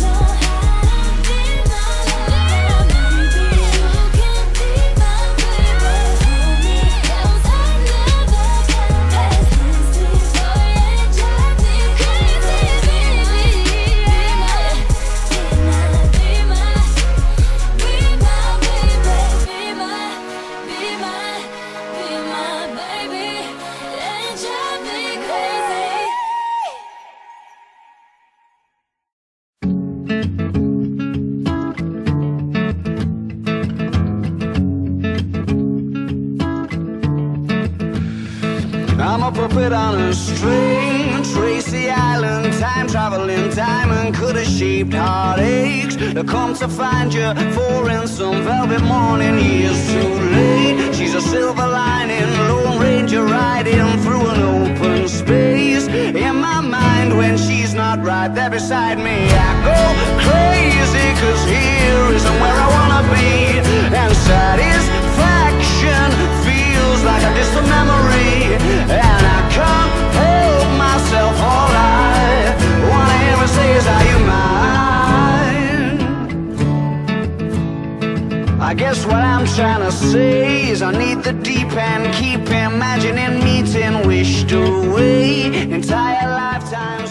No. I'm a puppet on a string, Tracy Island, time traveling diamond, could have shaped heartaches. I come to find you for some velvet morning, years too late. She's a silver lining, Lone Ranger riding through an open space. In my mind, when she's not right there beside me, I go crazy, cause here isn't where I wanna be, and satisfaction. I guess what I'm trying to say is I need the deep end, keep imagining, meeting, wished away, entire lifetime.